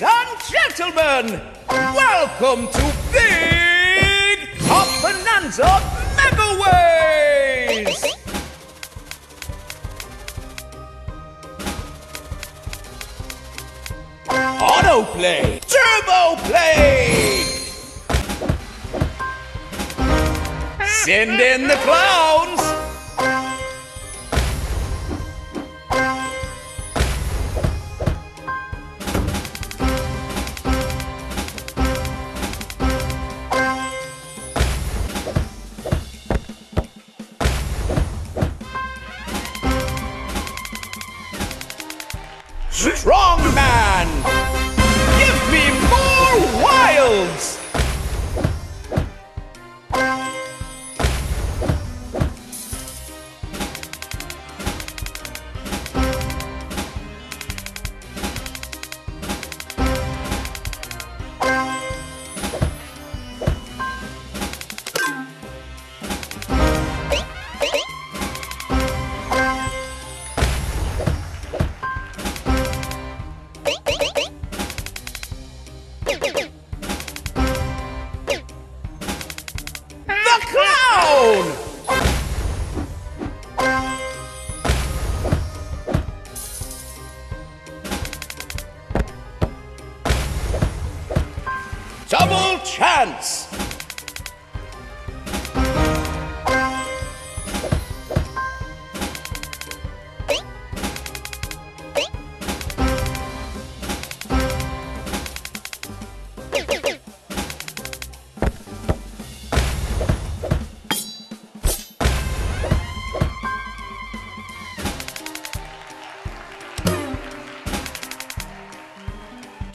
Ladies and gentlemen, welcome to Big Top Bonanza Megaways! Autoplay! Turbo Play! Send in the clowns! Strong man! Double chance!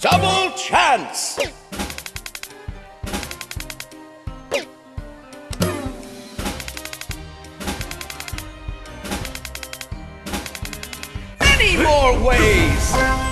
Double chance! ways.